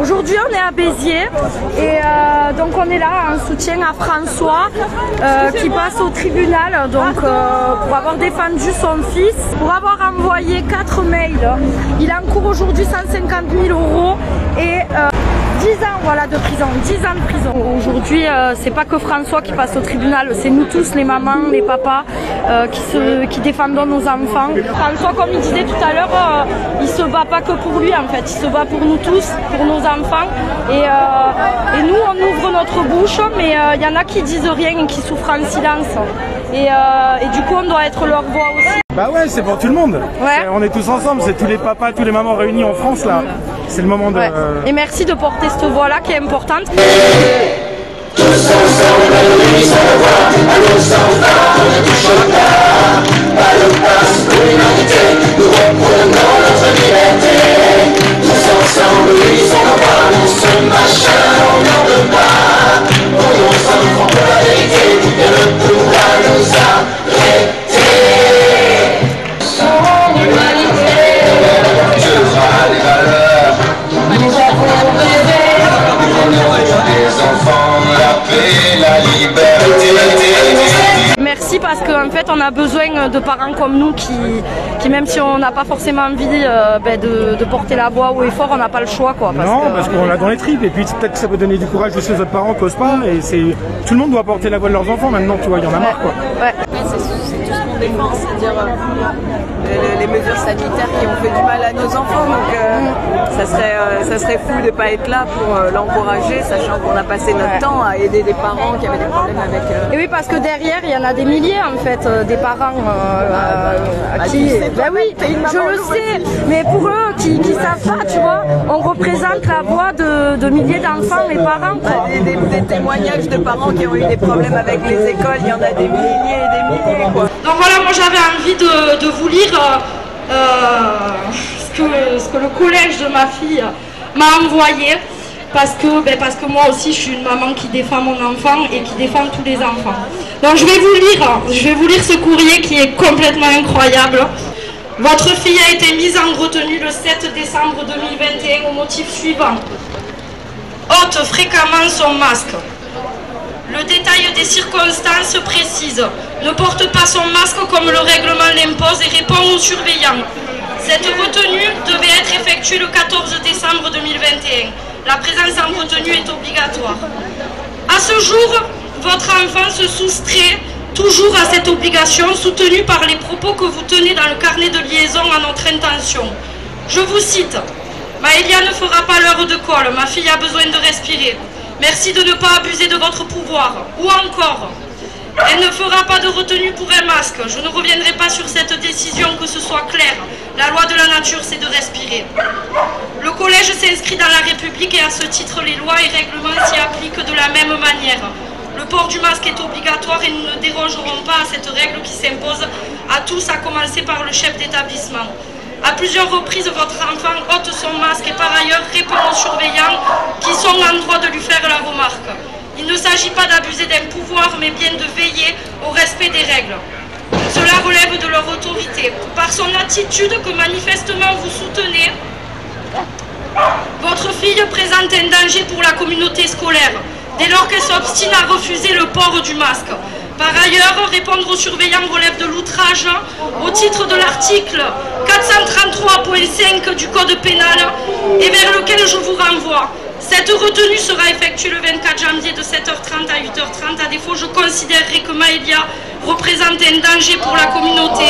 Aujourd'hui, on est à Béziers et euh, donc on est là en soutien à François euh, qui passe au tribunal donc euh, pour avoir défendu son fils, pour avoir envoyé 4 mails. Il encourt aujourd'hui 150 000 euros et 10 ans voilà, de prison, 10 ans de prison. Aujourd'hui, c'est pas que François qui passe au tribunal, c'est nous tous, les mamans, les papas, qui, se, qui défendons nos enfants. François, comme il disait tout à l'heure, il se bat pas que pour lui en fait, il se bat pour nous tous, pour nos enfants. Et, euh, et nous, on ouvre notre bouche, mais il y en a qui disent rien et qui souffrent en silence. Et, euh, et, du coup, on doit être leur voix aussi. Bah ouais, c'est pour tout le monde. Ouais. On est tous ensemble, c'est tous les papas, tous les mamans réunis en France là. C'est le moment de. Ouais. Et merci de porter cette voix-là qui est importante. Tous ensemble, unis à la voix, à nos enfants, ne touchons pas, à le place pour l'humanité, nous reprenons notre liberté. Tous ensemble, unis à la voix, nous ce machin, on n'en veut pas, pour nos enfants, pour la vérité, et le pouvoir nous arrêter. Merci parce qu'en en fait on a besoin de parents comme nous qui, qui même si on n'a pas forcément envie euh, ben, de, de, porter la voix haut et fort, on n'a pas le choix quoi. Parce non, que, parce qu'on l'a dans les tripes et puis peut-être que ça peut donner du courage aussi aux autres parents qui n'osent pas et c'est tout le monde doit porter la voix de leurs enfants maintenant, tu vois, il y en a marre quoi. Ouais. Défend, c'est-à-dire euh, les, les, mesures sanitaires qui ont fait du mal à nos enfants. Donc euh, ça, serait, euh, ça serait fou de ne pas être là pour l'encourager, sachant qu'on a passé notre temps à aider des parents qui avaient des problèmes avec. Et oui, parce que derrière, il y en a des milliers en fait, des parents à qui. Ben oui, je le sais, mais pour eux qui ne savent pas, tu vois, on représente la voix de, de milliers d'enfants, les parents. Quoi. Des, des, des, témoignages de parents qui ont eu des problèmes avec les écoles, il y en a des milliers et des milliers. Quoi. Donc voilà, moi j'avais envie de, vous lire euh, ce, que, ce que le collège de ma fille m'a envoyé. Parce que, ben parce que moi aussi je suis une maman qui défend mon enfant et qui défend tous les enfants. Donc je vais vous lire, je vais vous lire ce courrier qui est complètement incroyable. Votre fille a été mise en retenue le 7 décembre 2021 au motif suivant. Ôte fréquemment son masque. Le détail des circonstances précise. Ne porte pas son masque comme le règlement l'impose et répond aux surveillants. Cette retenue devait être effectuée le 14 décembre 2021. La présence en retenue est obligatoire. À ce jour, votre enfant se soustrait toujours à cette obligation soutenue par les propos que vous tenez dans le carnet de liaison à notre intention. Je vous cite. Maëlia ne fera pas l'heure de colle, ma fille a besoin de respirer. Merci de ne pas abuser de votre pouvoir. Ou encore, elle ne fera pas de retenue pour un masque. Je ne reviendrai pas sur cette décision, que ce soit clair. La loi de la nature, c'est de respirer. Le collège s'inscrit dans la République et à ce titre, les lois et règlements s'y appliquent de la même manière. Le port du masque est obligatoire et nous ne dérogerons pas à cette règle qui s'impose à tous, à commencer par le chef d'établissement. À plusieurs reprises, votre enfant ôte son masque et par ailleurs répond aux surveillants qui sont en droit de lui faire la remarque. Il ne s'agit pas d'abuser d'un pouvoir, mais bien de veiller au respect des règles. Cela relève de leur autorité. Par son attitude que manifestement vous soutenez, votre fille présente un danger pour la communauté scolaire, dès lors qu'elle s'obstine à refuser le port du masque. Par ailleurs, répondre aux surveillants relève de l'outrage au titre de l'article 433.5 du Code pénal et vers lequel je vous renvoie. Cette retenue sera effectuée le 24 janvier de 7h30 à 8h30. À défaut, je considérerai que Maëlia représente un danger pour la communauté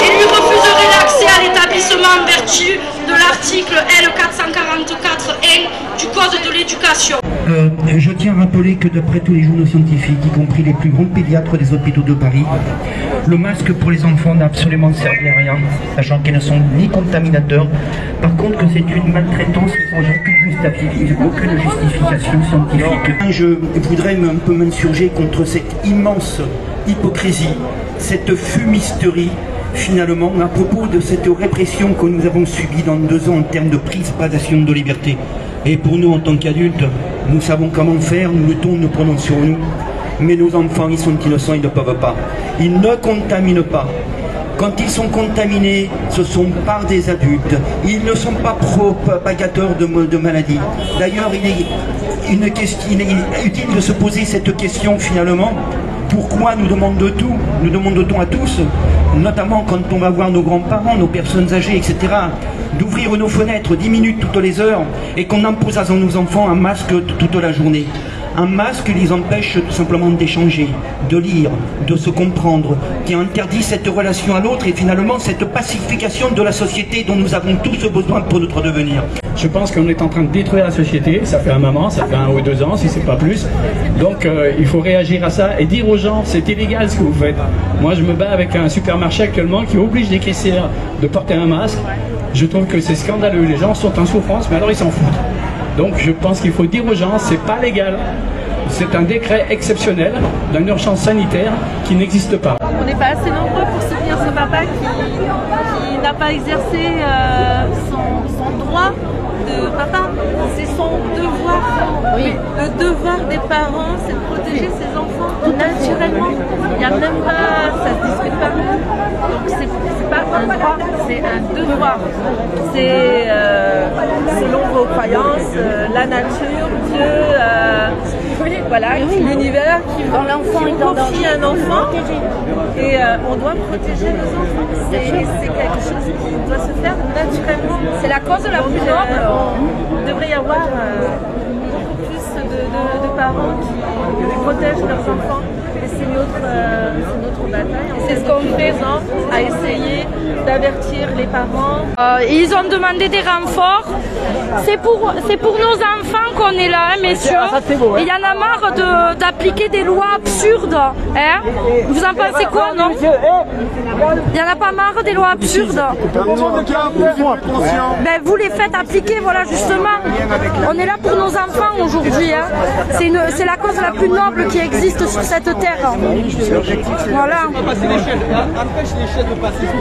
et lui refuserai l'accès à l'établissement en vertu de l'article L444.1 du Code de l'éducation. Euh, je tiens à rappeler que d'après tous les journaux scientifiques, y compris les plus grands pédiatres des hôpitaux de Paris, le masque pour les enfants n'a absolument servi à rien, sachant qu'ils ne sont ni contaminateurs. Par contre, que c'est une maltraitance sans aucune, aucune justification scientifique. Je voudrais un peu m'insurger contre cette immense hypocrisie, cette fumisterie finalement à propos de cette répression que nous avons subie dans deux ans en termes de privation de liberté. Et pour nous, en tant qu'adultes, nous savons comment faire, nous luttons, nous prenons sur nous. Mais nos enfants, ils sont innocents, ils ne peuvent pas. Ils ne contaminent pas. Quand ils sont contaminés, ce sont par des adultes. Ils ne sont pas propagateurs de, de maladies. D'ailleurs, il est utile de se poser cette question finalement. Pourquoi nous demandons tout Nous demandons à tous, notamment quand on va voir nos grands-parents, nos personnes âgées, etc., d'ouvrir nos fenêtres 10 minutes toutes les heures et qu'on impose à nos enfants un masque toute la journée. Un masque les empêche tout simplement d'échanger, de lire, de se comprendre, qui interdit cette relation à l'autre et finalement cette pacification de la société dont nous avons tous besoin pour notre devenir. Je pense qu'on est en train de détruire la société, ça fait un moment, ça fait un ou deux ans si c'est pas plus. Donc euh, il faut réagir à ça et dire aux gens c'est illégal ce que vous faites. Moi je me bats avec un supermarché actuellement qui oblige les caissières de porter un masque. Je trouve que c'est scandaleux, les gens sont en souffrance mais alors ils s'en foutent. Donc je pense qu'il faut dire aux gens, c'est pas légal. C'est un décret exceptionnel d'une urgence sanitaire qui n'existe pas. On n'est pas assez nombreux pour soutenir ce papa qui, n'a pas exercé euh, son, droit de papa. C'est son devoir. Oui. Le devoir des parents, c'est de protéger ses enfants naturellement. Il n'y a même pas, ça se discute pas. Donc c'est pas un droit, c'est un devoir. C'est euh, selon vos croyances, euh, la nature, Dieu, euh, voilà, l'univers qui dans l'enfant qui confie un enfant et euh, on doit protéger nos enfants. C'est quelque chose qui doit se faire naturellement. C'est la cause la plus noble. Il devrait y avoir beaucoup plus de, de, de parents qui protègent leurs enfants c'est notre, euh, notre, bataille. C'est ce qu'on fait à essayer d'avertir les parents. Euh, ils ont demandé des renforts. C'est pour, nos enfants qu'on est là, hein, messieurs. Il y en a marre d'appliquer des lois absurdes. Hein Vous en pensez quoi, non? Il n'y en a pas marre des lois absurdes ben, Vous les faites appliquer, voilà, justement. On est là pour nos enfants aujourd'hui. Hein. C'est la cause la plus noble qui existe sur cette terre. Voilà.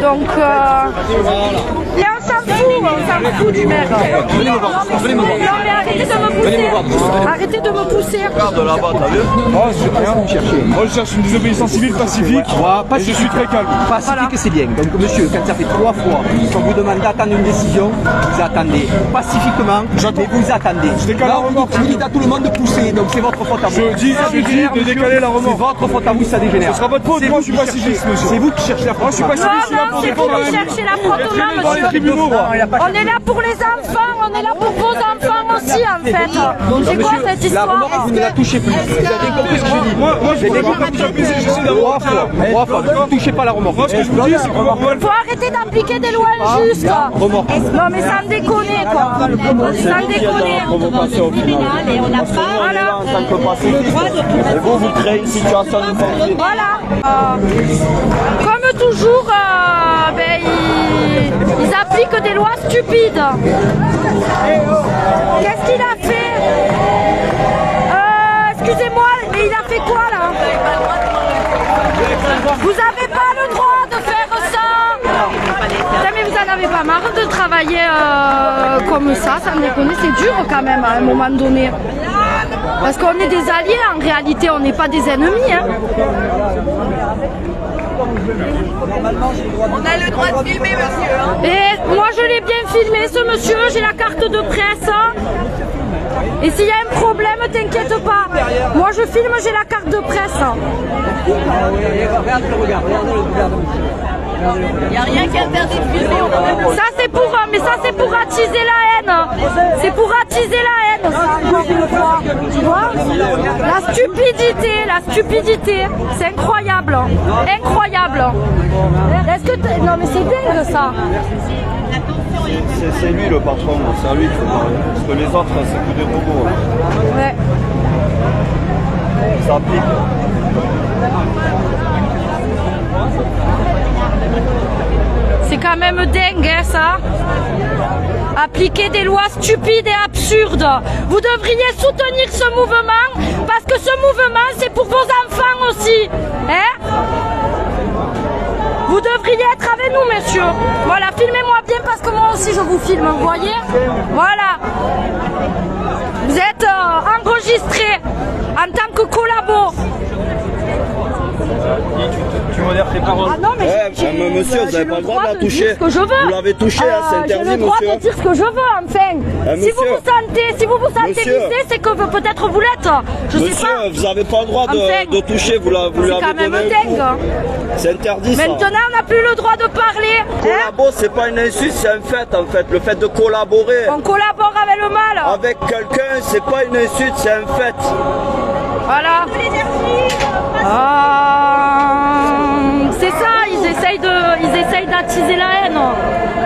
Donc, euh... et on s'en fout, on s'en fout du maire. Venez me voir, venez me voir. Non, mais arrêtez de me pousser. Arrêtez de me pousser. Regarde là-bas, t'as vu Moi, je je cherche une désobéissance civile pacifique. et je suis très calme. Pacifique, c'est bien. Donc, monsieur, quand ça fait trois fois qu'on vous demande d'attendre une décision, vous attendez pacifiquement, mais vous attendez. Là, vous dites à tout le monde de pousser, donc c'est votre faute à vous. Je dis, je dis de décaler la remorque. Faute ça dégénère. Ce sera votre faute, moi je suis pacifiste, monsieur. C'est vous qui cherchez la Moi je suis je là c'est vous qui la cherchez Dans les monsieur. On est là pour les enfants, on est là pour vos enfants aussi, en fait. C'est quoi cette La histoire vous ne la touchez plus. Vous avez compris ce que je dis. Moi, je Vous que j'essaie Trois fois. Trois fois. Ne touchez pas la remorque. Moi ce que je vous dis, c'est le Faut arrêter d'appliquer des lois injustes. remorque. Non, mais sans déconner, quoi. Sans déconner. Et on n'a pas que pacifiste. Et vous, vous créez une situation de. Voilà. Euh, comme toujours, euh, ben, ils appliquent des lois stupides. Qu'est-ce qu'il a fait Euh, Excusez-moi, mais il a fait quoi là Vous avez pas le droit de faire ça mais vous en avez pas marre de travailler euh, comme ça, ça me déconne, c'est dur quand même à un moment donné. Parce qu'on est des alliés en réalité, on n'est pas des ennemis. Hein. On a le droit de filmer, monsieur. hein. Et moi je l'ai bien filmé ce monsieur, j'ai la carte de presse. Et s'il y a un problème, t'inquiète pas. Moi je filme, j'ai la carte de presse. Il n'y a rien qui interdit de filmer. Ça c'est pour, mais ça c'est pour attiser la haine. C'est pour attiser la haine. Ça, encore une fois. Tu vois La stupidité, la stupidité, c'est incroyable, incroyable. Est-ce que t'es- non mais c'est dingue ça. C'est c'est lui le patron, c'est à lui qu'il faut parler. Parce que les autres, c'est que des robots. Ouais. Ça applique. C'est quand même dingue, hein, ça. Appliquer des lois stupides et absurdes. Vous devriez soutenir ce mouvement parce que ce mouvement, c'est pour vos enfants aussi. Hein? Vous devriez être avec nous, messieurs. Voilà, filmez-moi bien parce que moi aussi je vous filme, vous voyez? Voilà. Vous êtes euh, enregistrés en tant que collabo. Tu modères tes paroles. Ah non, mais Ouais, j'ai- elle me mais monsieur, vous n'avez pas le droit de la dire toucher. ce que je veux. Vous l'avez touché, hein, c'est Euh, interdit, J'ai le droit monsieur. de dire ce que je veux, enfin. Eh, si vous monsieur. vous sentez, si vous vous sentez Monsieur. visé, c'est que peut-être vous l'êtes. Je sais Monsieur, pas. vous n'avez pas le droit de, Enfin, de toucher, vous la- vous lui C'est quand même dingue. C'est interdit ça. Maintenant, on n'a plus le droit de parler. hein. Collabo, c'est pas une insulte, c'est un fait en fait. Le fait de collaborer On collabore avec le mal. avec quelqu'un, c'est pas une insulte, c'est un fait. Voilà. Ah, essayent de, ils essayent d'attiser la haine.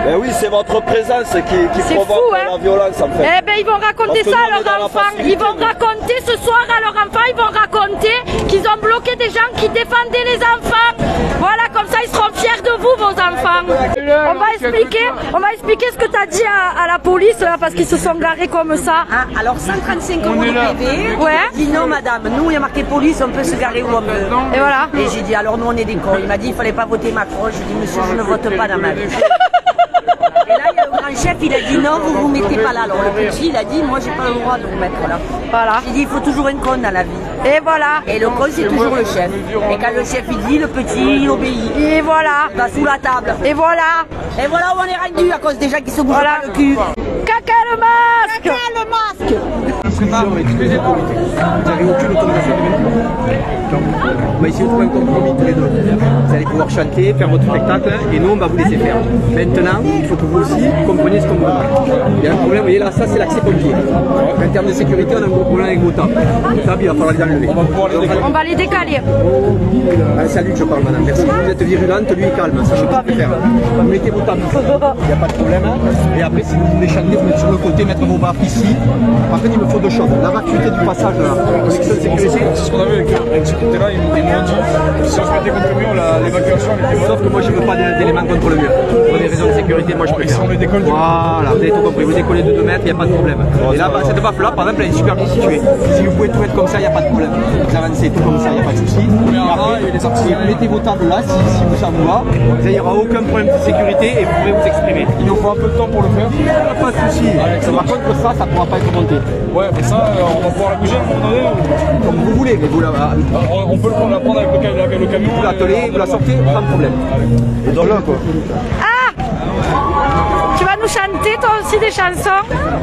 Ben oui, c'est votre présence qui, qui provoque fou, hein. la violence en fait. Eh ben ils vont raconter Parce ça à leurs enfants. Ils vont raconter ce soir à leurs enfants, ils vont raconter qu'ils ont bloqué des gens qui défendaient les enfants. Voilà, comme ça ils seront fiers de vous, vos enfants. On va expliquer, on va expliquer ce que tu as dit à, à la police là, parce qu'ils se sont garés comme ça. Ah, alors 135 euros de PV. Ouais. Dit non madame, nous il y a marqué police, on peut se garer où on veut. Et voilà. Et j'ai dit alors nous on est des cons. Il m'a dit il fallait pas voter Macron. Je dis monsieur je ne vote pas dans ma vie. Et là il y a le grand chef, il a dit non vous vous mettez pas là. Alors le petit il a dit moi j'ai pas le droit de vous mettre là. Voilà. J'ai dit il faut toujours un con dans la vie. Et voilà. Et le con c'est toujours le chef. Et quand le chef il dit le petit il obéit. Et voilà. Il va sous la table. Et voilà. Et voilà où on est rendu à cause des gens qui se bougent Voilà. pas le cul. Caca le masque. Caca le masque. Excusez-moi, vous n'avez aucune autorisation de venir. Donc, on va essayer de trouver un compromis tous les deux. Vous allez pouvoir chanter, faire votre spectacle, et nous, on va vous laisser faire. Maintenant, il faut que vous aussi compreniez ce qu'on vous demande. Il y a un problème, vous voyez là, ça c'est l'accès pompier. En termes de sécurité, on a un gros problème avec vos tables. Tables, il va falloir les On va les décaler. Ah, salut, je parle madame, merci. Vous êtes virulente, lui est calme, sachez pas quoi faire. Vous mettez vos tables ici, il n'y a pas de problème. Et après, si vous voulez chanter, vous mettez sur le côté, mettre vos baffes ici. En fait, il me faut deux choses. La vacuité du passage là, connexion de sécurité. C'est ce qu'on avait avec avec ce côté-là, ils m'ont dit si on se mettait contre le mur, l'évacuation elle était. Sauf que moi, je veux pas d'éléments contre le mur. Pour des raisons de sécurité, moi je préfère. si on les décolle Voilà, vous avez tout compris. Vous décollez de 2 mètres, il n'y a pas de problème. Et là, bah, cette baffe là, par exemple, elle est super bien située. Si vous pouvez tout mettre comme ça, il n'y a pas de problème. Vous avancez tout comme ça, il n'y a pas de souci. Et après, mettez vos tables là, si, si vous ça vous va, il n'y aura aucun problème de sécurité et vous pourrez vous exprimer. Il nous faut un peu de temps pour le faire. Pas de souci. Par contre, ça, ça ne pourra pas être monté. Ouais, mais ça, euh, on va pouvoir la bouger à un moment donné. ou- Comme vous voulez, mais vous la, On, on peut le prendre, la prendre avec le, ca- avec le camion. vous l'attelez, vous la sortez, pas de problème. Et dans là, quoi. Ah Tu vas nous chanter toi aussi des chansons?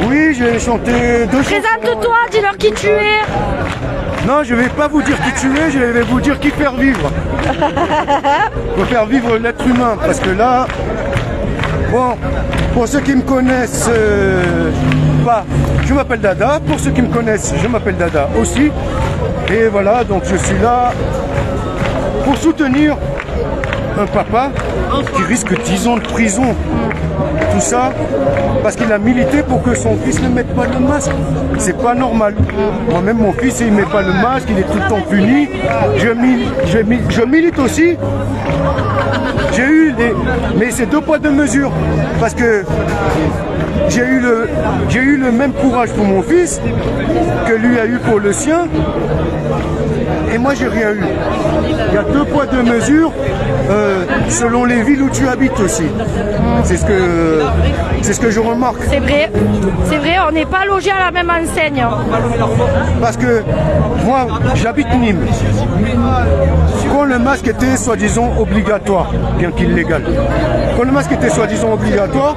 Oui, je vais chanter deux chansons. Présente-toi, dis-leur qui tu es. Non, je vais pas vous dire qui tu es, je vais vous dire qui faire vivre. Faut faire vivre l'être humain, parce que là, bon, pour ceux qui me connaissent euh, pas, je m'appelle Dada. Pour ceux qui me connaissent, je m'appelle Dada aussi. Et voilà, donc je suis là pour soutenir un papa qui risque 10 ans de prison. Tout ça parce qu'il a milité pour que son fils ne mette pas le masque. C'est pas normal. Moi-même, mon fils, il met pas le masque, il est tout le temps puni. Je, mil- je mil- je milite aussi. J'ai eu des. Mais c'est deux poids, deux mesures. Parce que j'ai eu, j'ai eu le même courage pour mon fils que lui a eu pour le sien. Et moi, j'ai rien eu. Il y a deux poids, deux mesures euh, selon les villes où tu habites aussi. C'est ce que, c'est ce que je remarque. C'est vrai, c'est vrai, on n'est pas logé à la même enseigne. Parce que moi, j'habite Nîmes. Quand le masque était soi-disant obligatoire, bien qu'illégal, quand le masque était soi-disant obligatoire,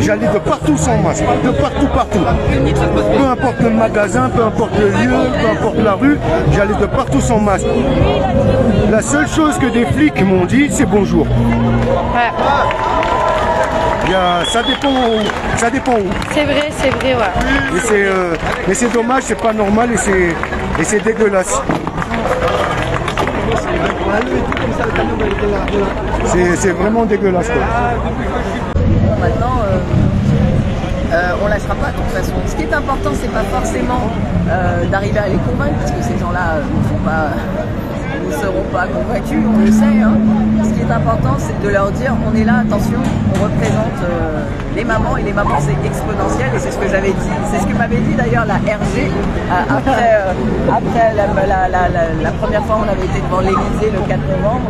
j'allais de partout sans masque, de partout, partout. Peu importe le magasin, peu importe le lieu, peu importe la rue, j'allais de partout sans masque. La seule chose que des flics m'ont dit, c'est bonjour. A- ça dépend où. Ça dépend où. C'est vrai, c'est vrai, ouais. Et c'est, euh, mais c'est dommage, c'est pas normal et c'est, et c'est dégueulasse. C'est, c'est vraiment dégueulasse. Quoi. Bon, maintenant, euh, euh, on lâchera pas de toute façon. Ce qui est important, c'est pas forcément euh, d'arriver à les convaincre, parce que ces gens-là euh, ne sont pas, seront pas convaincus, on le sait. hein. Ce qui est important, c'est de leur dire, on est là, attention, on représente euh, les mamans, et les mamans, c'est exponentiel, et c'est ce que j'avais dit, c'est ce que m'avait dit d'ailleurs la RG euh, après, euh, après la, la- la- la- la première fois où on avait été devant l'Elysée le 4 novembre.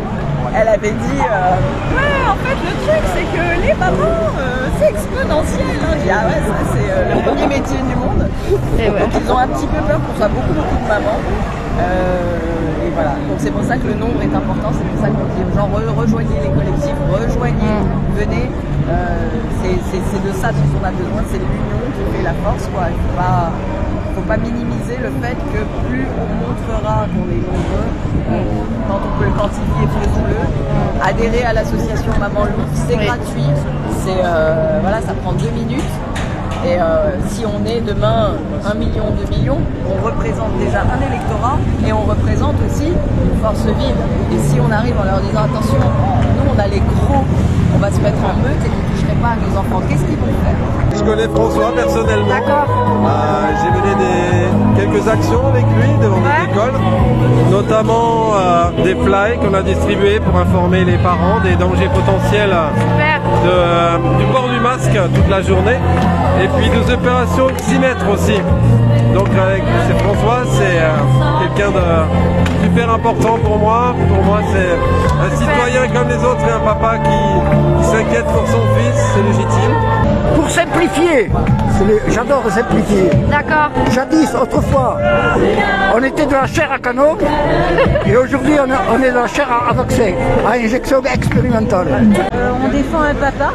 Elle avait dit Ouais, en fait, le truc, c'est que les mamans, c'est exponentiel. hein. Ah ouais, ça, c'est le premier métier du monde. Donc, ils ont un petit peu peur qu'on soit beaucoup, beaucoup de mamans. Euh, et voilà. Donc c'est pour ça que le nombre est important, c'est pour ça qu'on dit aux gens re- rejoignez les collectifs, rejoignez, venez. Euh, c'est de ça dont on a besoin, c'est l'union qui fait la force. Quoi. Il ne faut pas, faut pas minimiser le fait que plus on montrera qu'on est nombreux, on- quand on peut le quantifier, faisons-le. Adhérer à l'association Maman Loup, c'est gratuit, c'est euh, voilà, ça prend deux minutes. Et euh, si on est demain un million, deux millions, on représente déjà un électorat et on représente aussi une force vive. Et si on arrive en leur disant attention, nous on a les gros, on va se mettre en meute et vous ne toucherez pas à nos enfants, qu'est-ce qu'ils vont faire? Je connais François personnellement. Euh, mené des, quelques actions avec lui devant des écoles, notamment euh, des flyers qu'on a distribués pour informer les parents des dangers potentiels de, euh, du port du masque toute la journée et puis des opérations oxymètres aussi. Donc avec c'est François, c'est euh, quelqu'un de super important pour moi. Pour moi, c'est un citoyen comme les autres et un papa qui, qui s'inquiète pour son fils, c'est légitime. Pour simplifier, les- j'adore simplifier. D'accord. Jadis, autrefois, on était de la chair à canon et aujourd'hui on, est- on est de la chair à, à vaccin, à injection expérimentale. Euh, on défend un papa,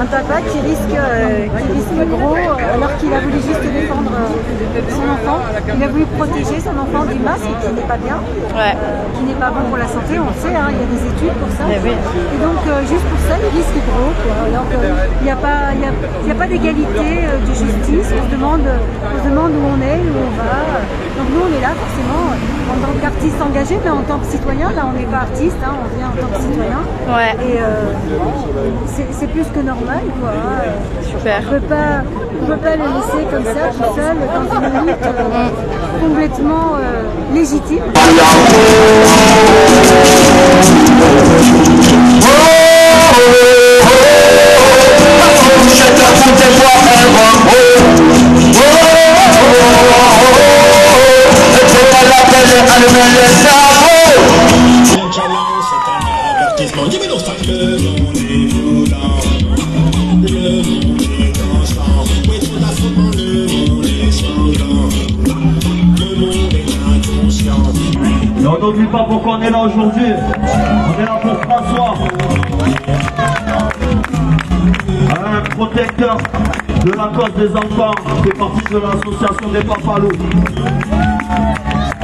un papa qui risque, euh, qui risque gros euh, alors qu'il a voulu juste défendre euh, son enfant. Il a voulu protéger son enfant du qui n'est pas bien, euh, qui n'est pas bon pour la santé, on le sait, hein, il y a des études pour ça. Eh oui. Et donc euh, juste pour ça, il risque gros. quoi. Alors qu'il n'y a pas, il y a- il y a pas d'égalité, euh, de justice, on se, demande, on se demande où on est, où on va. Donc nous on est là forcément euh, en tant qu'artiste engagé, mais en tant que citoyen, là on n'est pas artiste, hein, on vient en tant que citoyen. Ouais. Et euh, c'est plus que normal, quoi. Super. On peut pas, on peut pas le laisser comme ça, tout seul, dans une lutte euh, complètement euh, légitime. On n'oublie pas pourquoi on est là aujourd'hui. On est là pour François. Un protecteur de la cause des enfants, qui fait partie de l'association des papas loups.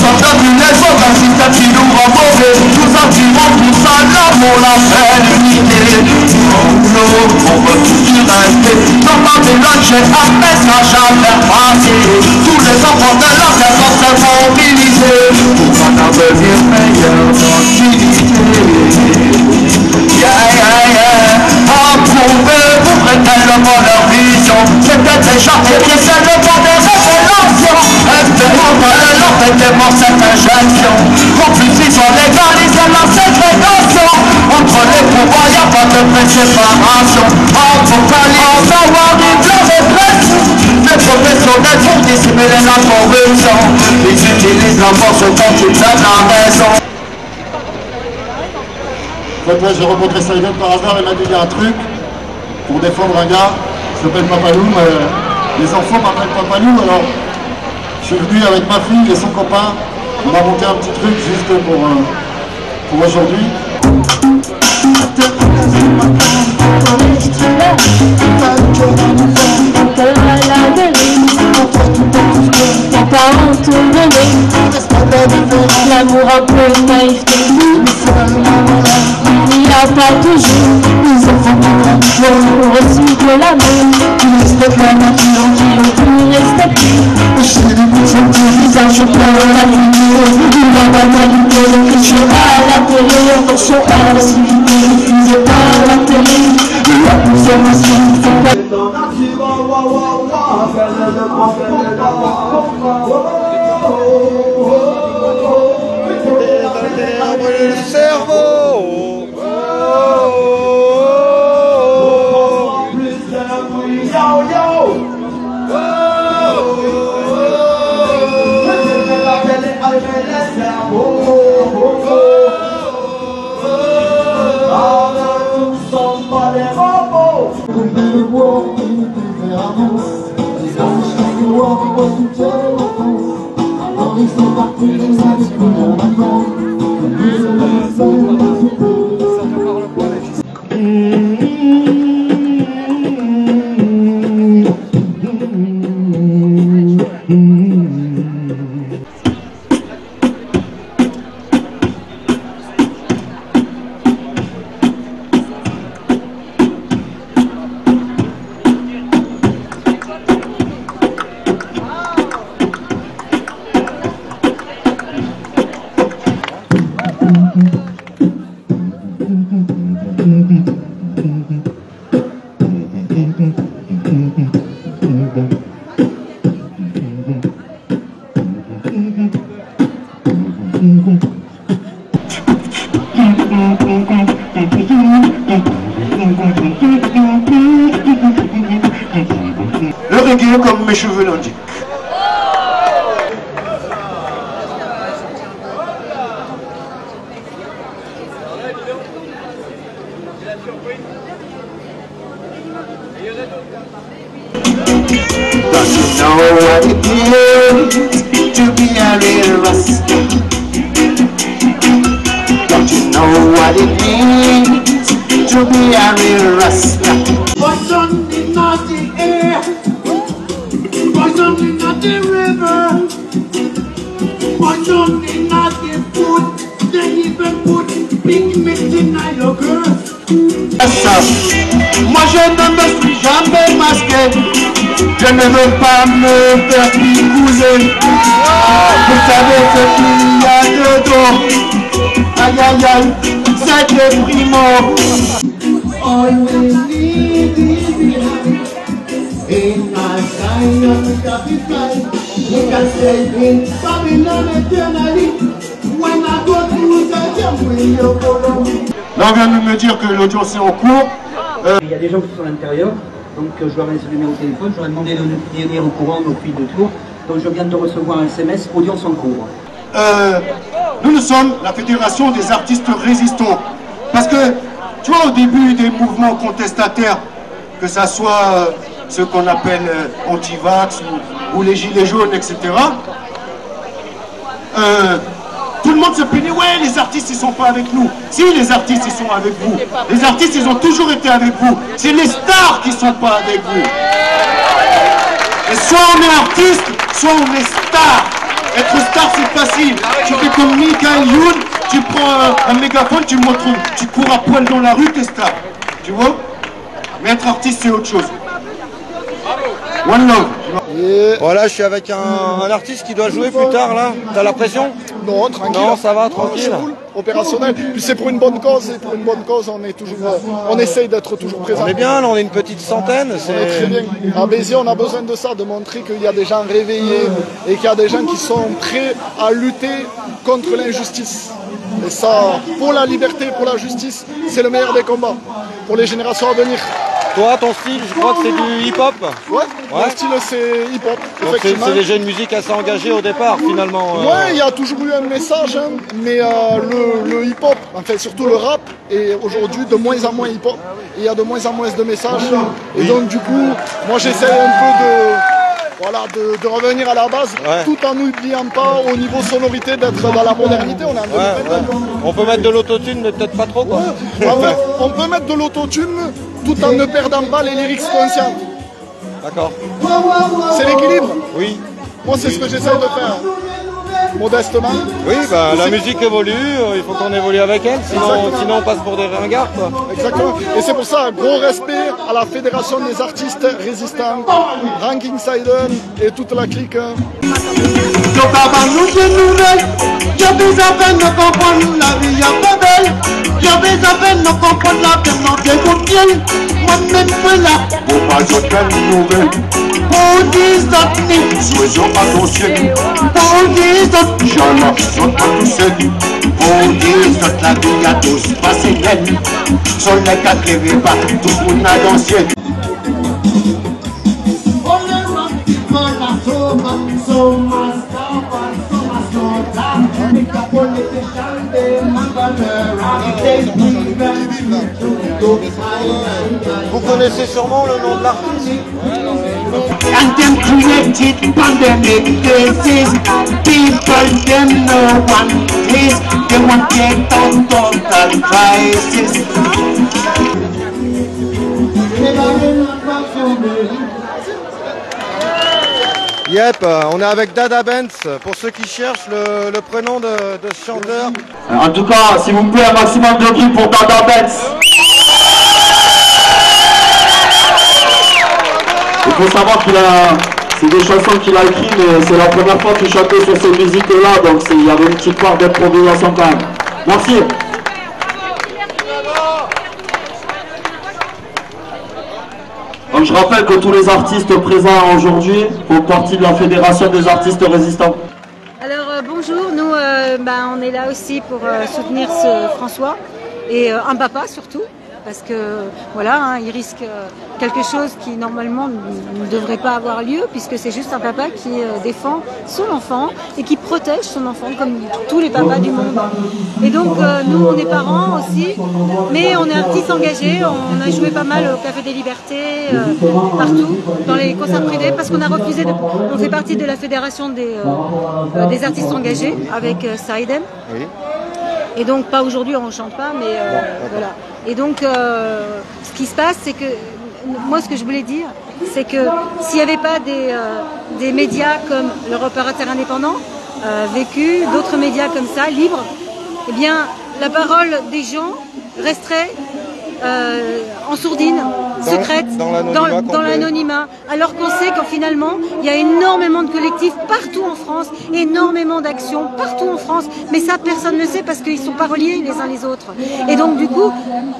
Autres, un système qui nous attirons tous à l'amour, la l'unité Nous, on veut tous du respect Dans Babylone, j'ai un message à faire passer Tous les enfants de la terre sont mobilisés Pour un avenir meilleur dans Yeah, yeah, yeah Approuvez-vous réellement leur vision Peut-être déjà et c'est le temps des révélations Espérons pas le leur fêtement cette injection Qu'en plus ils ont légalisé la ségrégation Entre les pouvoirs y'a pas de vraie séparation Apocalypse, savoir de la répression Les professionnels font dissimuler la corruption Ils utilisent la force quand ils prennent la raison En fait, ouais, j'ai rencontré Saïden par hasard, il m'a dit y un truc pour défendre un gars qui s'appelle Papalou. les enfants m'appellent Papalou, alors je suis venu avec ma fille et son copain. On a monté un petit truc juste pour, euh, pour aujourd'hui. L'amour n'y a pas toujours. Nous avons reçu de l'amour Qui respectent la nature, qui ont tout respecté Son petit visage plein la lumière Il va banalité, le cliché à la télé Attention à la civilité, diffusée par la télé world you. think that I must She's only trying to walk it was from jail Moi je ne me suis jamais masqué. Je ne veux pas me faire picouler Vous savez ce qu'il y a dedans. Aïe aïe aïe, c'est déprimant in our Zion capital. We can stay in Babylon eternally. When I go through the jam, will you follow me? Là, on vient de me dire que l'audience est en cours. Euh, Il y a des gens qui sont à l'intérieur, donc euh, je leur ai laissé le numéro de téléphone, je leur ai demandé de nous tenir au courant au fil de tour. Donc je viens de recevoir un SMS, audience en cours. euh, nous, nous sommes la Fédération des artistes résistants. Parce que, tu vois, au début des mouvements contestataires, que ça soit ceux qu'on appelle euh, anti-vax ou, les gilets jaunes, etc., euh, tout le monde se plaignait, ouais, les artistes, ils sont pas avec nous. Si, les artistes, ils sont avec vous. Les artistes, ils ont toujours été avec vous. C'est les stars qui sont pas avec vous. Et soit on est artiste, soit on est star. Être star, c'est facile. Tu fais comme Michael Youn, tu prends un, un mégaphone, tu montres, tu cours à poil dans la rue, t'es star. Tu vois? Mais être artiste, c'est autre chose. One love. Voilà, je suis avec un, un artiste qui doit jouer plus tard là. T'as la pression Non, tranquille. Non, ça va, tranquille. cool, opérationnel. Puis c'est pour une bonne cause et pour une bonne cause, on est toujours, on essaye d'être toujours présent. On est bien, là, on est une petite centaine. On est c'est- très bien. À Béziers, on a besoin de ça, de montrer qu'il y a des gens réveillés et qu'il y a des gens qui sont prêts à lutter contre l'injustice. Et ça, pour la liberté, pour la justice, c'est le meilleur des combats pour les générations à venir. Toi, ton style, je crois que c'est du hip-hop Ouais, mon style c'est hip-hop, Donc c'est effectivement. c'est déjà une musique assez engagée au départ finalement. euh. Ouais, il y a toujours eu un message, hein, mais euh, le, le hip-hop, enfin surtout le rap, est aujourd'hui de moins en moins hip-hop. Et Il y a de moins en moins de messages. Et donc du coup, moi j'essaie un peu de, voilà, de, de revenir à la base, Ouais. tout en n'oubliant pas au niveau sonorité d'être dans la modernité. On est en Ouais, 2022. ouais. On peut mettre de l'autotune, mais peut-être pas trop quoi. Ouais, on peut mettre de l'autotune tout en ne perdant pas les lyrics conscients. D'accord. C'est l'équilibre. Oui. Moi c'est ce que j'essaie de faire. Modestement. Oui, bah, la musique évolue, euh, il faut qu'on évolue avec elle, sinon, sinon on passe pour des ringards quoi. Exactement. Et c'est pour ça, gros respect à la Fédération des artistes résistants, Ranking Siden et toute la clique. hein. Peine comprendre la peine de comprendre la peine dans tes copiels Moi-même je là Pour pas de belles nouvelles Pour dix autres nids Soyons attention Pour dix autres gens là Sont pas tout seuls Pour dix autres la vie a tous Vous connaissez sûrement le nom de l'artiste. And them created pandemic cases People them no one is. They want get down total crisis Yep, euh, on est avec Dada Benz. Pour ceux qui cherchent le, prénom de, de ce chanteur. En tout cas, s'il vous plaît, un maximum de bruit pour Dada Benz. Il faut savoir qu'il a, c'est des chansons qu'il a écrites, mais c'est la première fois qu'il chantait sur ces musiques-là, donc il y avait une petite part d'improvisation quand même. Merci. Je rappelle que tous les artistes présents aujourd'hui font partie de la Fédération des artistes résistants. Alors euh, bonjour, nous euh, ben, on est là aussi pour euh, soutenir ce François et un papa surtout parce que voilà, hein, il risque euh, quelque chose qui normalement ne devrait pas avoir lieu puisque c'est juste un papa qui euh, défend son enfant et qui protège son enfant comme tous les papas du monde. Et donc euh, nous on est parents aussi, mais on est artistes engagés, on a joué pas mal au Café des Libertés, euh, partout, dans les concerts privés parce qu'on a refusé de... On fait partie de la fédération des, euh, des artistes engagés avec Saïdem. Oui. Et donc, pas aujourd'hui, on ne chante pas, mais euh, voilà. Et donc, euh, ce qui se passe, c'est que moi, ce que je voulais dire, c'est que s'il n'y avait pas des, euh, des médias comme le repérateur indépendant, euh, vécu, d'autres médias comme ça, libres, eh bien, la parole des gens resterait euh, en sourdine, Dans- secrète, dans l'anonymat dans- alors qu'on sait qu'en finalement, il y a énormément de collectifs partout en France, énormément d'actions partout en France, mais ça, personne ne le sait parce qu'ils ne sont pas reliés les uns les autres. Et donc, du coup,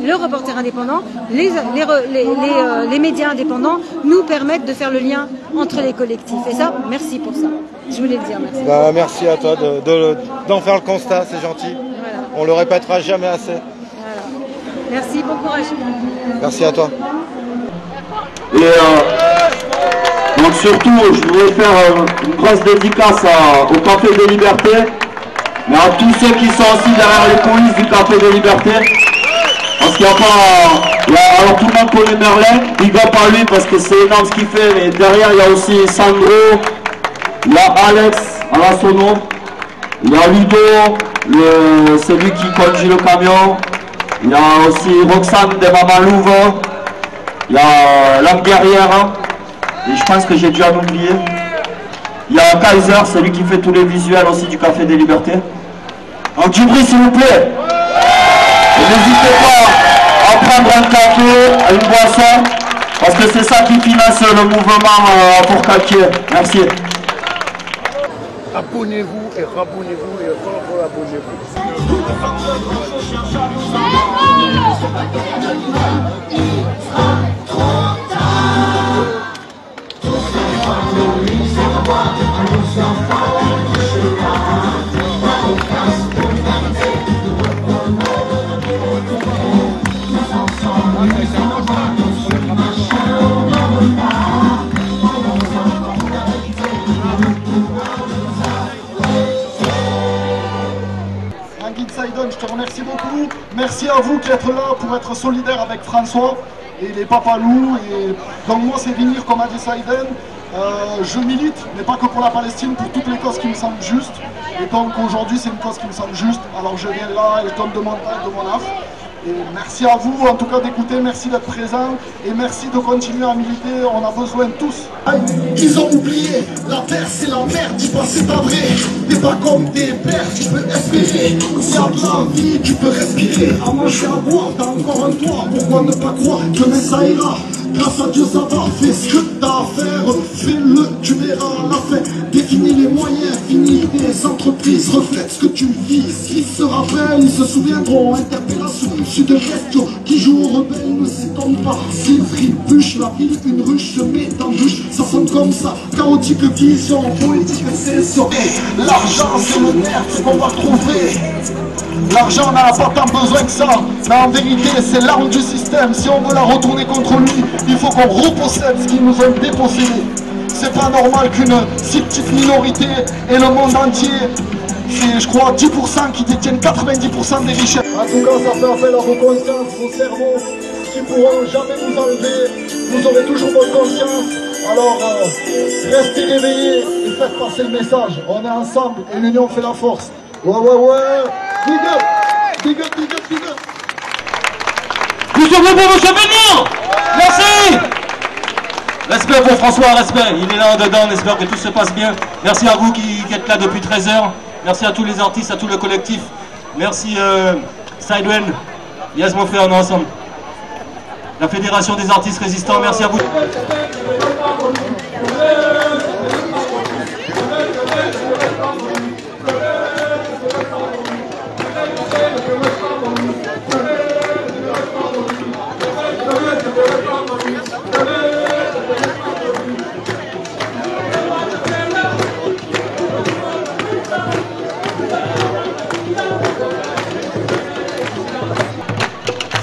le reporter indépendant, les, les, les- les, euh, les médias indépendants nous permettent de faire le lien entre les collectifs. Et ça, merci pour ça. Je voulais le dire, merci. Bah, merci à toi de- de- d'en faire le constat, c'est gentil. On le répétera jamais assez. Merci, bon courage. Merci à toi. Et euh, donc surtout, je voudrais faire euh, une grosse dédicace à- au Café des Libertés, mais à tous ceux qui sont aussi derrière les coulisses du Café des Libertés. Parce qu'il n'y a pas... il y a- alors tout le monde connaît Merlin, big up à lui parce que c'est énorme ce qu'il fait, mais derrière il y a aussi Sandro, il y a Alex à la sono, il y a Ludo, le- celui qui conduit le camion, il y a aussi Roxane de Maman il y a guerrière, et je pense que j'ai dû en oublier. Il y a Kaiser, celui qui fait tous les visuels aussi du Café des Libertés. Donc du bruit s'il vous plaît. N'hésitez pas à prendre un café, une boisson, parce que c'est ça qui finance le mouvement euh, pour Calquier. Merci. Abonnez-vous et rabonnez-vous et re-abonnez-vous. Te remercie beaucoup. Merci à vous qui êtes là pour être solidaire avec François et les papalous. Donc moi c'est venir comme a dit. Euh, je milite, mais pas que pour la Palestine, pour toutes les causes qui me semblent justes. Et donc aujourd'hui c'est une cause qui me semble juste. Alors je viens là et je donne de mon de mon âme. Merci à vous en tout cas d'écouter, merci d'être présent. Et merci de continuer à militer, on a besoin tous. Ils ont oublié, la terre c'est la merde, dis pas c'est pas vrai. T'es pas comme des pères, tu peux espérer. De la vie, tu peux respirer. À manger, à boire, t'as encore un toit. Pourquoi ne pas croire que demain ça ira? Grâce à Dieu ça va, fais ce que t'as à faire. Fais-le, tu verras la fin. Définis les moyens, finis des entreprises. Reflète ce que tu vises S'ils se rappellent, ils se souviendront. Interpellation, issue de questions Qui joue au rebelle ne s'étonne pas S'ils trébuchent, la ville, une ruche se met en douche Ça sonne comme ça, chaotique vision Poétique cession Et l'argent c'est le nerf qu'on va trouver. L'argent on n'en a pas tant besoin que ça. Mais en vérité c'est l'arme du système. Si on veut la retourner contre lui, il faut qu'on repossède ce qu'ils nous ont dépossédé. C'est pas normal qu'une si petite minorité et le monde entier, c'est je crois 10% qui détiennent 90% des richesses. En tout cas ça fait appel à vos consciences, vos cerveaux, qui pourront jamais nous enlever. Vous aurez toujours votre conscience. Alors, euh, restez réveillés et faites passer le message. On est ensemble et l'union fait la force. Ouais, ouais, ouais. Big up, big up, big up, big up. De pour Monsieur Bénion Merci Respect pour François, respect. Il est là en dedans, on espère que tout se passe bien. Merci à vous qui, êtes là depuis 13 heures. Merci à tous les artistes, à tout le collectif. Merci euh, Sidewen, Yes mon frère, on est ensemble. La Fédération des artistes résistants, merci à vous.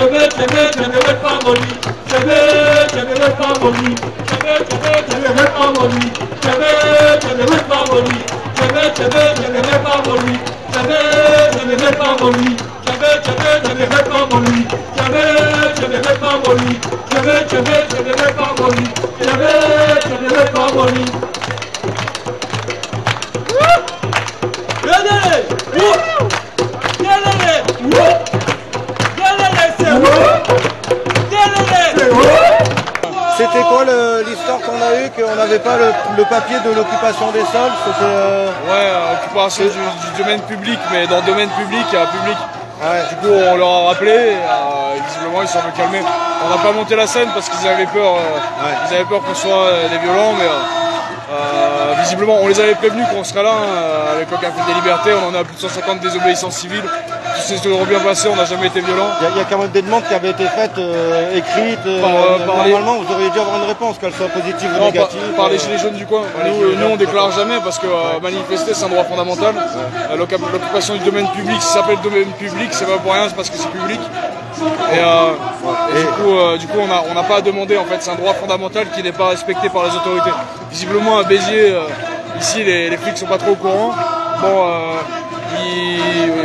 ah, ah, ah, ah, veux je veux je ne veux pas je ne veux pas je veux mourir. Jebe, je ne veux pas. Jebe, jebe, je ne veux pas je veux. Jebe, jebe, je ne veux pas mourir. Jebe, je ne veux pas jebe, je veux mourir. Jebe, je ne veux pas. Jebe, jebe, je ne veux pas. Jebe, je veux. Jebe, jebe, je ne veux pas mourir. Jebe, je ne veux pas mourir. Yalele! Woo! C'était quoi l'histoire qu'on a eue, qu'on n'avait pas le, le papier de l'occupation des sols? Euh, Ouais, euh, occupation du, du domaine public, mais dans le domaine public, il y a public. Du coup, on leur a rappelé, et, euh, visiblement, ils sont calmés. On n'a pas monté la scène parce qu'ils avaient peur, euh, ils avaient peur qu'on soit des violents, mais euh, visiblement, on les avait prévenus qu'on serait là, hein, avec le Café des Libertés, on en a plus de 150 désobéissances civiles. Tout s'est toujours bien passé, on n'a jamais été violent. Il y a- il y, a quand même des demandes qui avaient été faites, euh, écrites. euh, Par, les- normalement, vous auriez dû avoir une réponse, qu'elle soit positive ou Non, par, négative. par les gilets jaunes du coin. Nous, nous, on déclare jamais parce que manifester c'est un droit fondamental. L'occup- L'occupation du domaine public, si ça s'appelle domaine public, c'est pas pour rien, c'est parce que c'est public. Et, euh, et du coup, euh, du coup, on n'a on n'a pas à demander. En fait, c'est un droit fondamental qui n'est pas respecté par les autorités. Visiblement, à Béziers, euh, ici, les, les flics sont pas trop au courant. Bon, ils,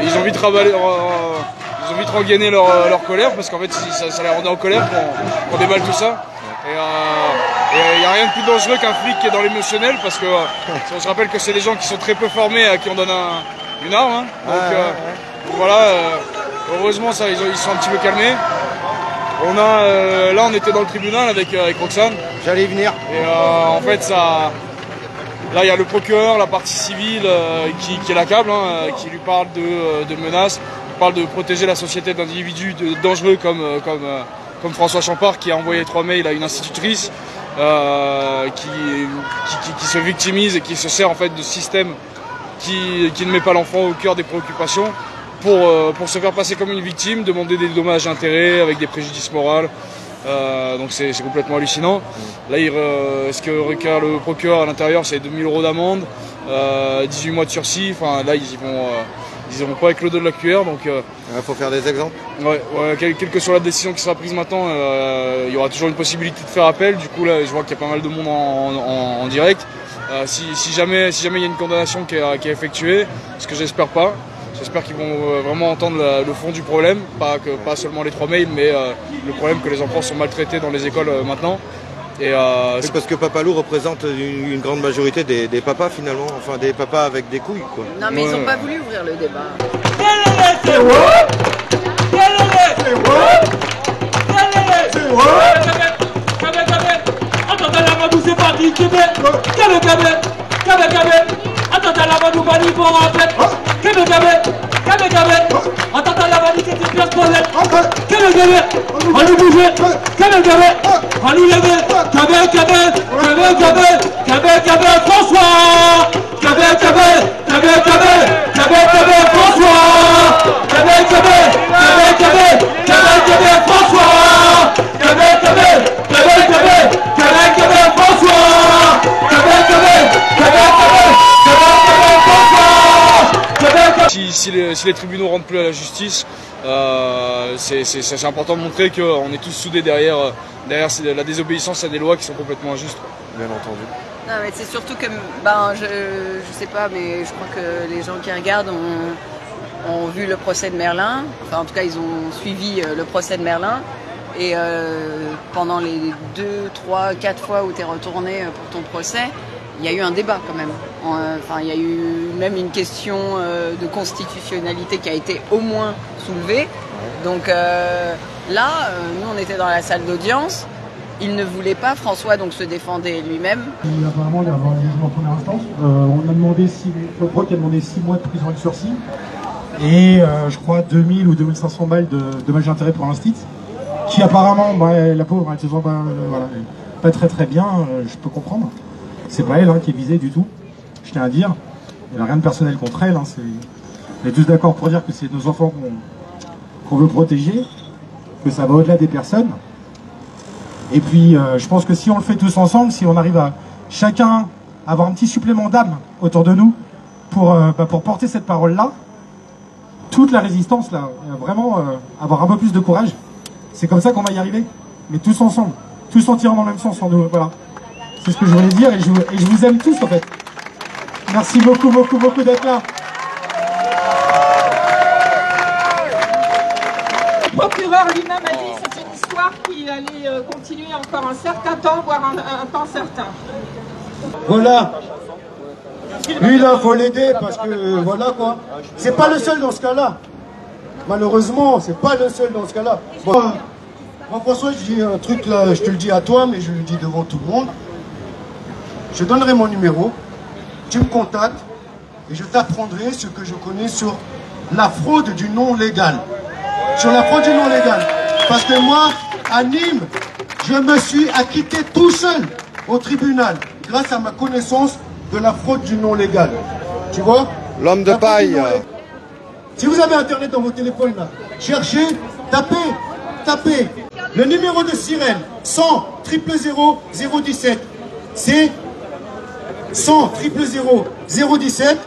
ils ont vite ravalé. ils ont vite regainé leur, leur colère parce qu'en fait ça, ça les rendait en colère qu'on déballe tout ça. Et il n'y a rien de plus dangereux qu'un flic qui est dans l'émotionnel parce que on se rappelle que c'est des gens qui sont très peu formés à qui on donne un- une arme. hein. Donc, euh, donc voilà, heureusement ça ils, ont- ils sont un petit peu calmés. On a, euh, là on était dans le tribunal avec, euh, avec Roxane. J'allais y venir. Et euh, en fait ça, Là, il y a le procureur, la partie civile qui, qui l'accable, hein, qui lui parle de, de menaces, qui parle de protéger la société d'individus dangereux comme, comme, comme François Champard qui a envoyé trois mails à une institutrice qui, qui, qui- qui se victimise et qui se sert en fait de système qui, qui ne met pas l'enfant au cœur des préoccupations pour, euh, pour se faire passer comme une victime, demander des dommages intérêts avec des préjudices moraux. Euh, donc c'est complètement hallucinant. Là, il, euh, ce que requiert le procureur à l'intérieur, c'est 2000 euros d'amende, euh, 18 mois de sursis. Enfin, là, ils y vont, euh, ils iront pas avec le dos de la cuillère. Donc, il faut faire des exemples. Ouais, ouais, quelle, quelle que soit la décision qui sera prise maintenant, euh, il y aura toujours une possibilité de faire appel. Du coup, là, je vois qu'il y a pas mal de monde en, en- en direct. Euh, si, si jamais, si jamais il y a une condamnation qui est, qui est effectuée, ce que j'espère pas. J'espère qu'ils vont euh, vraiment entendre la- le fond du problème, pas, que, pas seulement les trois mails, mais euh, le problème que les enfants sont maltraités dans les écoles euh, maintenant. Et euh, C'est parce que Papalou représente une, une grande majorité des, des papas finalement, enfin des papas avec des couilles quoi. Non, mais ils n'ont pas voulu ouvrir le débat. C'est C'est what Attends, la madou, c'est parti, Québec Québec, Québec Québec, Québec Attends, la pour madou, c'est une pièce Paulette Québec, Québec On nous bouger Québec, Québec On nous lever Québec, Québec Québec, Québec Québec, Québec, François Québec, Québec Québec, Québec Québec, Québec, François Québec, Québec Québec, Québec Québec, Québec, François si, si les, si les tribunaux rentrent plus à la justice, euh, c'est important de montrer qu'on est tous soudés derrière, euh, derrière la désobéissance à des lois qui sont complètement injustes. Bien entendu. Non, mais c'est surtout que, ben, je, je sais pas, mais je crois que les gens qui regardent ont, ont vu le procès de Merlin. Enfin, en tout cas, ils ont suivi euh, le procès de Merlin. Et euh, pendant les deux, trois, quatre fois où tu es retourné pour ton procès, il y a eu un débat quand même. Euh, Enfin, il y a eu même une question euh, de constitutionnalité qui a été au moins soulevée. Donc euh, là, nous, on était dans la salle d'audience. Il ne voulait pas, François donc se défendait lui-même. Apparemment il y avoir un jugement en première instance. On a demandé six, le proc a demandé 6 mois de prison avec sursis et je crois 2000 ou 2500 balles de dommages d'intérêt pour l'instit qui apparemment, bah, la pauvre, elle pas, euh, voilà, pas très très bien, je peux comprendre. C'est pas elle hein, qui est visée du tout, je tiens à dire. Il n'y a rien de personnel contre elle. hein, on est tous d'accord pour dire que c'est nos enfants qu'on veut protéger, que ça va au-delà des personnes. Et puis, euh, je pense que si on le fait tous ensemble, si on arrive à chacun avoir un petit supplément d'âme autour de nous pour, euh, bah, pour porter cette parole-là, toute la résistance, là, euh, vraiment avoir un peu plus de courage, c'est comme ça qu'on va y arriver. Mais tous ensemble, tous en tirant dans le même sens, en nous, voilà. C'est ce que je voulais dire et je, vous- et je vous aime tous en fait. Merci beaucoup, beaucoup, beaucoup d'être là. Le procureur lui-même a dit que c'est une histoire qui allait euh, continuer encore un certain temps, voire un, un temps certain. Voilà. Lui là, faut l'aider parce que euh, voilà quoi. C'est pas le seul dans ce cas-là. Malheureusement, c'est pas le seul dans ce cas-là. Bon, moi François, je dis un truc là, je te le dis à toi, mais je le dis devant tout le monde. Je donnerai mon numéro, tu me contactes et je t'apprendrai ce que je connais sur la fraude du non légal. Sur la fraude du non légal. Parce que moi, à Nîmes, je me suis acquitté tout seul au tribunal grâce à ma connaissance de la fraude du non légal. Tu vois? L'homme de paille. Si vous avez internet dans vos téléphones là, cherchez, tapez, tapez le numéro de sirène 100 000 017. C'est 100 000 017.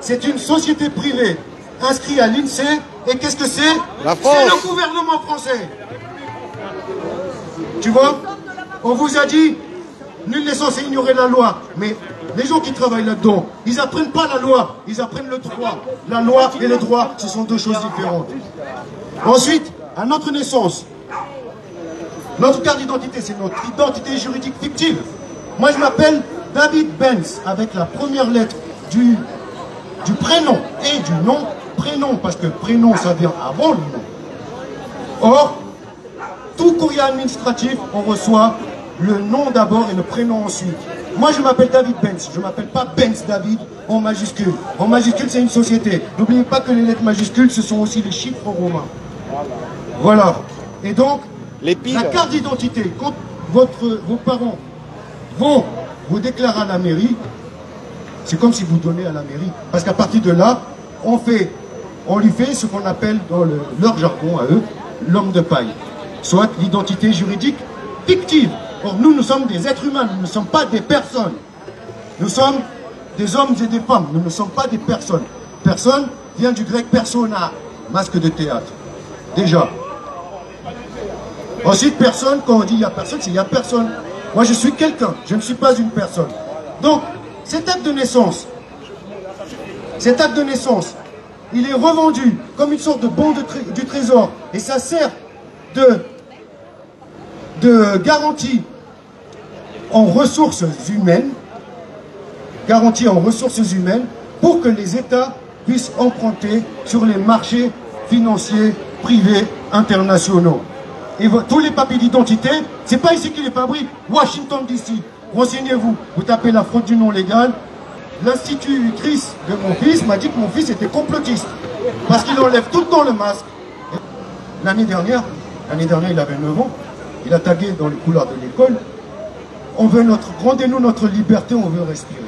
C'est une société privée inscrite à l'INSEE. Et qu'est-ce que c'est? C'est le gouvernement français. Tu vois? On vous a dit, nul n'est censé ignorer la loi. Mais les gens qui travaillent là-dedans, ils apprennent pas la loi, ils apprennent le droit. La loi et le droit, ce sont deux choses différentes. Ensuite, à notre naissance, notre carte d'identité, c'est notre identité juridique fictive. Moi, je m'appelle David Benz, avec la première lettre du, du prénom et du nom. Prénom, parce que prénom, ça vient avant le nom. Or, tout courrier administratif, on reçoit le nom d'abord et le prénom ensuite. Moi, je m'appelle David Benz. Je ne m'appelle pas Benz David en majuscule. En majuscule, c'est une société. N'oubliez pas que les lettres majuscules, ce sont aussi les chiffres romains. Voilà. Et donc, la carte d'identité, quand votre, vos parents vont vous déclarer à la mairie, c'est comme si vous donnez à la mairie. Parce qu'à partir de là, on, fait, on lui fait ce qu'on appelle dans le- leur jargon à eux, l'homme de paille. Soit l'identité juridique fictive. Or, nous, nous sommes des êtres humains, nous ne sommes pas des personnes. Nous sommes des hommes et des femmes, nous ne sommes pas des personnes. Personne vient du grec persona, masque de théâtre. Déjà. Ensuite, personne, quand on dit il n'y a personne, c'est il n'y a personne. Moi, je suis quelqu'un, je ne suis pas une personne. Donc, cet acte de naissance, il est revendu comme une sorte de bon du trésor. Et ça sert de, de garantie en ressources humaines, garantie en ressources humaines, pour que les États puissent emprunter sur les marchés financiers privés internationaux. Et tous les papiers d'identité, c'est pas ici qu'ils les fabriquent, Washington DC. Renseignez-vous, vous tapez la fraude du nom légal. L'institutrice de mon fils m'a dit que mon fils était complotiste. Parce qu'il enlève tout le temps le masque. L'année dernière, l'année dernière il avait 9 ans, il a tagué dans les couloirs de l'école, on veut notre, rendez-nous notre liberté, on veut respirer.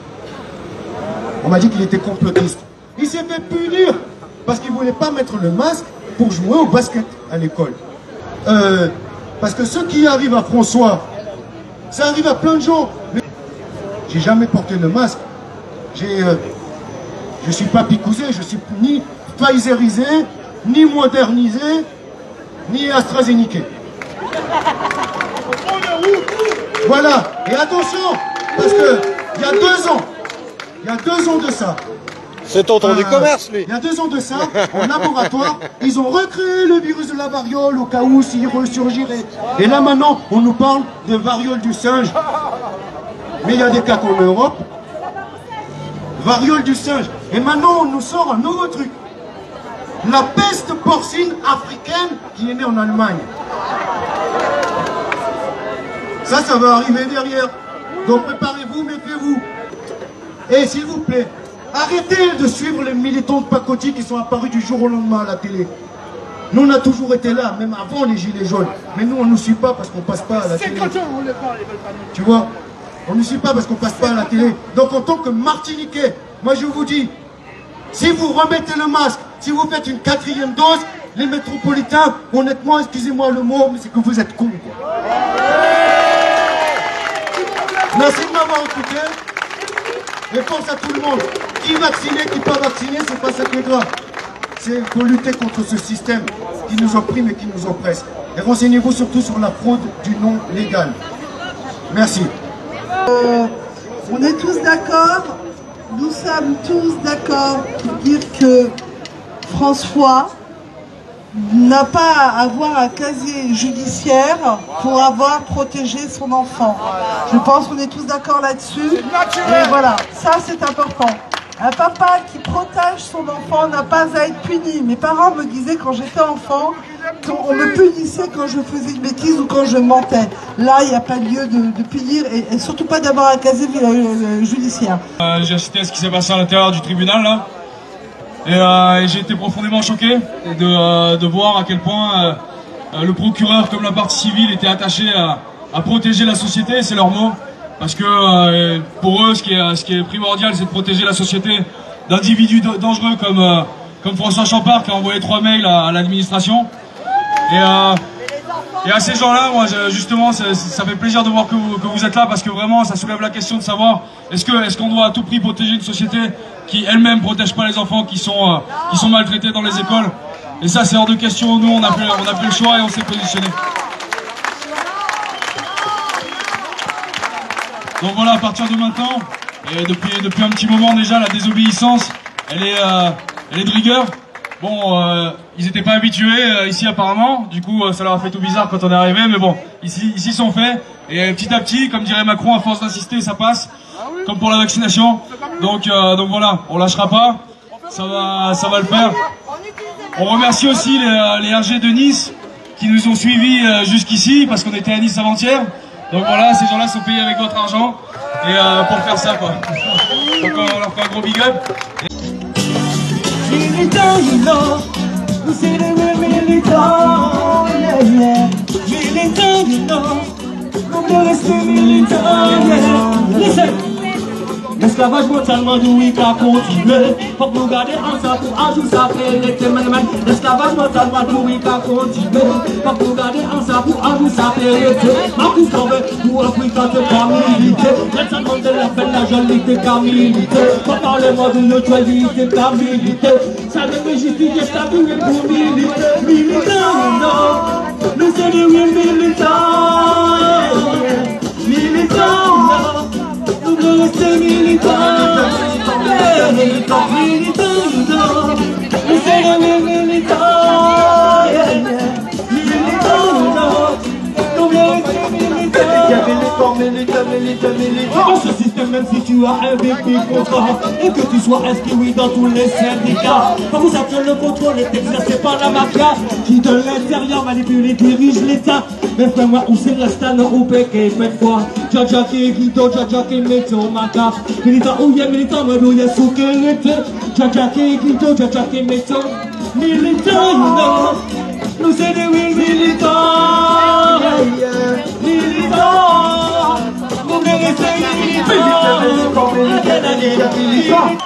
On m'a dit qu'il était complotiste. Il s'est fait punir parce qu'il ne voulait pas mettre le masque pour jouer au basket à l'école. Euh, parce que ce qui arrive à François, ça arrive à plein de gens. Mais J'ai jamais porté le masque. J'ai euh, Je suis pas picousé, je suis ni Pfizerisé, ni modernisé, ni AstraZeneca. Voilà, et attention, parce que il y a deux ans, il y a deux ans de ça. C'est tonton du euh, commerce, lui. Il y a deux ans de ça, en laboratoire, ils ont recréé le virus de la variole au cas où s'il ressurgirait. Et là maintenant, on nous parle de variole du singe. Mais il y a des cas comme Europe. Variole du singe. Et maintenant, on nous sort un nouveau truc. La peste porcine africaine qui est née en Allemagne. Ça, ça va arriver derrière. Donc préparez-vous, méfiez-vous. Et s'il vous plaît, arrêtez de suivre les militants de pacotille qui sont apparus du jour au lendemain à la télé. Nous, on a toujours été là, même avant les gilets jaunes. Mais nous, on ne nous suit pas parce qu'on passe pas à la télé. Tu vois On ne nous suit pas parce qu'on passe pas à la télé. Donc en tant que Martiniquais, moi je vous dis, si vous remettez le masque, si vous faites une quatrième dose, les métropolitains, honnêtement, excusez-moi le mot, mais c'est que vous êtes cons. quoi. Merci de m'avoir écouté. Et force à tout le monde. Qui vacciné, qui pas vacciné, c'est pas ça qui est grave. C'est pour lutter contre ce système qui nous opprime et qui nous oppresse. Et renseignez-vous surtout sur la fraude du non légal. Merci. Euh, on est tous d'accord, nous sommes tous d'accord pour dire que François n'a pas à avoir un casier judiciaire pour avoir protégé son enfant. Je pense qu'on est tous d'accord là-dessus. Et voilà, ça c'est important. Un papa qui protège son enfant n'a pas à être puni. Mes parents me disaient quand j'étais enfant qu'on me punissait quand je faisais une bêtise ou quand je mentais. Là, il n'y a pas lieu de, de punir et, et surtout pas d'avoir un casier euh, euh, judiciaire. Euh, j'ai assisté à ce qui s'est passé à l'intérieur du tribunal là. Et, euh, j'ai été profondément choqué de, euh, de voir à quel point euh, euh, le procureur comme la partie civile était attaché à, à protéger la société, c'est leur mot. Parce que euh, pour eux, ce qui est, ce qui est primordial, c'est de protéger la société d'individus da- dangereux comme, euh, comme François Champard qui a envoyé trois mails à, l'administration. Et, et à ces gens-là, moi, justement, ça, fait plaisir de voir que vous, que vous êtes là parce que vraiment, ça soulève la question de savoir est-ce est-ce qu'on doit à tout prix protéger une société qui elle-même protège pas les enfants qui sont euh, qui sont maltraités dans les écoles? Et ça, c'est hors de question. Nous, on a plus, on a plus le choix et on s'est positionné. Donc voilà, à partir de maintenant, et depuis, depuis un petit moment déjà, la désobéissance, elle est, euh, elle est de rigueur. Bon, euh, ils n'étaient pas habitués euh, ici apparemment, du coup euh, ça leur a fait tout bizarre quand on est arrivé, mais bon, ici, ici sont faits. Et petit à petit, comme dirait Macron, à force d'insister, ça passe, comme pour la vaccination. Donc, euh, donc voilà, on lâchera pas, ça va, ça va le faire. On remercie aussi les, euh, les RG de Nice qui nous ont suivis euh, jusqu'ici parce qu'on était à Nice avant-hier. Donc voilà, ces gens-là sont payés avec votre argent et pour faire ça quoi. Donc on leur fait un gros big up. Militant, you know, nous c'est les vrais militants, yeah, yeah. Militant, you know, comme le reste militant, yeah. Listen. L'esclavage mentalement nous oui qu'à continuer Faut que nous garder ensemble pour ajouter ça fait les témoins L'esclavage mentalement nous oui qu'à continuer Faut que nous garder ensemble pour ajouter ça fait les témoins Ma couche en veut pour Afrique de camilité Let's demande de la la justifie Militants non nous devons rester Dans ce système, même si tu as un vécu contrat et que tu sois inscrit dans tous les syndicats, quand vous êtes le contrôle est exercé par la mafia qui de l'intérieur manipule et dirige l'État. Mais fais-moi où c'est restant ou péché, faites-moi. Jaja qui grito, Jaja qui met au maca. Militant ou y'a militant, mais nous y'a sous que l'été. Jaja qui grito, Jaja qui met au militant.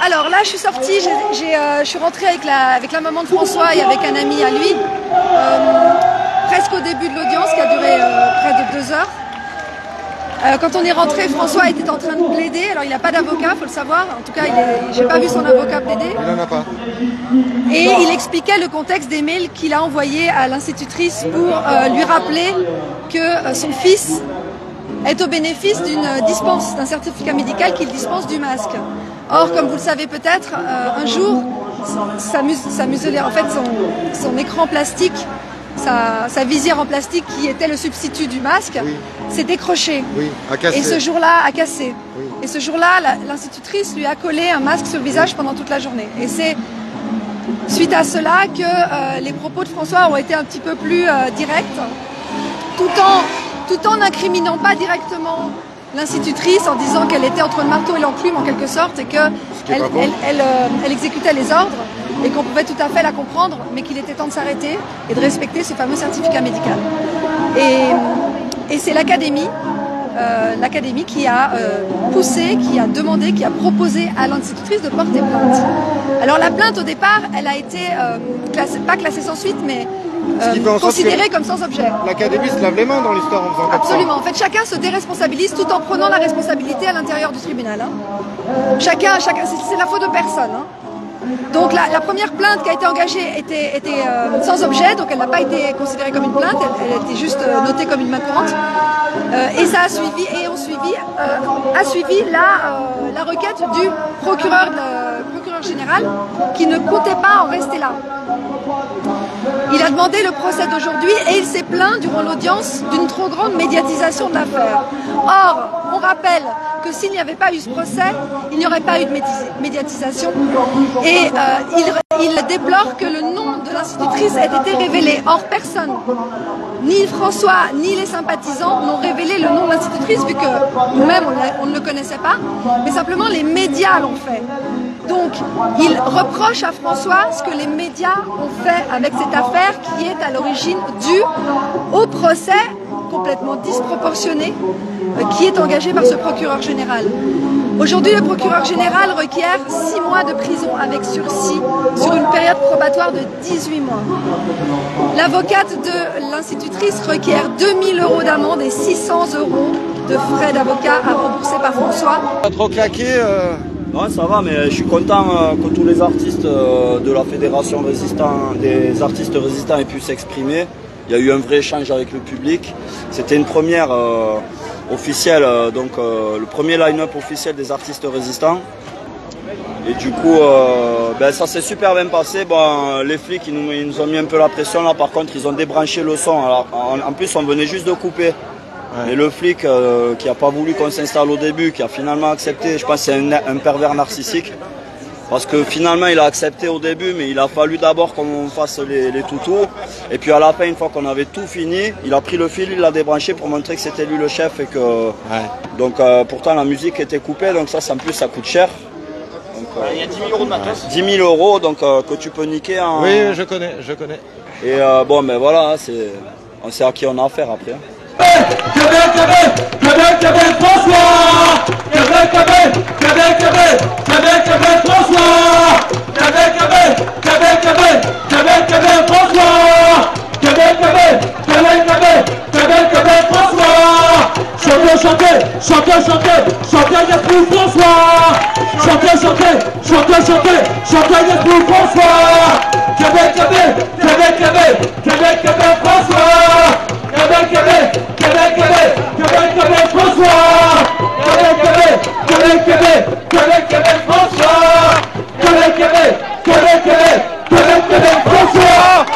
Alors là, je suis sortie, euh, je suis rentrée avec la, avec la maman de François et avec un ami à lui, euh, presque au début de l'audience qui a duré euh, près de deux heures. Euh, quand on est rentré, François était en train de plaider. Alors il n'a pas d'avocat, faut le savoir. En tout cas, je n'ai pas vu son avocat plaider. Il n'en a pas. Et il expliquait le contexte des mails qu'il a envoyés à l'institutrice pour euh, lui rappeler que euh, son fils est au bénéfice d'une dispense, d'un certificat médical qu'il dispense du masque. Or, comme vous le savez peut-être, euh, un jour, sa, mus- sa en fait, son, son écran plastique, sa, sa visière en plastique qui était le substitut du masque, s'est décroché. Oui, à casser. Et ce jour-là a cassé. Et ce jour-là, l'institutrice lui a collé un masque sur le visage pendant toute la journée. Et c'est suite à cela que euh, les propos de François ont été un petit peu plus euh, directs, tout en, tout en n'incriminant pas directement l'institutrice en disant qu'elle était entre le marteau et l'enclume en quelque sorte et qu'elle elle, elle, euh, elle exécutait les ordres et qu'on pouvait tout à fait la comprendre, mais qu'il était temps de s'arrêter et de respecter ce fameux certificat médical. Et, et c'est l'académie, euh, l'académie qui a euh, poussé, qui a demandé, qui a proposé à l'institutrice de porter plainte. Alors la plainte au départ, elle a été euh, classée- pas classée sans suite, mais considérée comme sans objet. L'académie se lave les mains dans l'histoire en faisant. Absolument. En fait, chacun se déresponsabilise tout en prenant la responsabilité à l'intérieur du tribunal. hein. Chacun, chacun, c'est c'est la faute de personne. hein. Donc la, première plainte qui a été engagée était, euh, sans objet, donc elle n'a pas été considérée comme une plainte, elle, elle était juste euh, notée comme une main courante. Euh, et ça a suivi, et on a suivi la, requête du procureur général qui ne comptait pas en rester là. Il a demandé le procès d'aujourd'hui et il s'est plaint durant l'audience d'une trop grande médiatisation de. Or, on rappelle que s'il n'y avait pas eu ce procès, il n'y aurait pas eu de médiatisation. Et euh, il, déplore que le nom de l'institutrice ait été révélé. Or, personne, ni François, ni les sympathisants n'ont révélé le nom de l'institutrice, vu que nous-mêmes, on ne le connaissait pas, mais simplement les médias l'ont fait. Donc, il reproche à François ce que les médias ont fait avec cette affaire qui est à l'origine due au procès complètement disproportionné euh, qui est engagé par ce procureur général. Aujourd'hui, le procureur général requiert 6 mois de prison avec sursis sur une période probatoire de 18 mois. L'avocate de l'institutrice requiert 2000 euros d'amende et 600 euros de frais d'avocat à rembourser par François. Trop claqué. euh, Ouais, ça va, mais je suis content euh, que tous les artistes euh, de la fédération résistant, des artistes résistants aient pu s'exprimer. Il y a eu un vrai échange avec le public. C'était une première euh, officielle, donc le premier line-up officiel des artistes résistants. Et du coup, ben, ça s'est super bien passé. Bon, les flics, ils nous, ont mis un peu la pression là. Par contre, ils ont débranché le son. Alors, en plus, on venait juste de couper. Et le flic euh, qui n'a pas voulu qu'on s'installe au début, qui a finalement accepté, je pense que c'est un, un pervers narcissique. Parce que finalement, il a accepté au début, mais il a fallu d'abord qu'on fasse les, les toutous. Et puis à la fin, une fois qu'on avait tout fini, il a pris le fil, il l'a débranché pour montrer que c'était lui le chef. Et que, Donc euh, pourtant, la musique était coupée, donc ça, ça, en plus, ça coûte cher. Donc, euh, Il y a 10 000 euros de matos. 10 000 euros, donc euh, que tu peux niquer en... Oui, je connais, je connais. Et euh, bon, mais voilà, hein, c'est... on sait à qui on a affaire après. hein. Québec, Québec, Québec, Québec, François Québec, Québec, Québec, Québec, Québec, François Québec, Québec, Québec, Québec, Québec, François Québec, Québec, Québec, François Chantez, chantez, chantez, chantez, chantez, Gaspard François Chantez, chantez, chantez, chantez, chantez, Gaspard François Québec, Québec, Québec, Québec, Québec, Québec, François Québec, Québec, Québec, Québec, Québec, Québec, François Québec, Québec, Québec, Québec, Québec, Québec, François Québec, Québec, Québec, Québec, Québec, Québec, François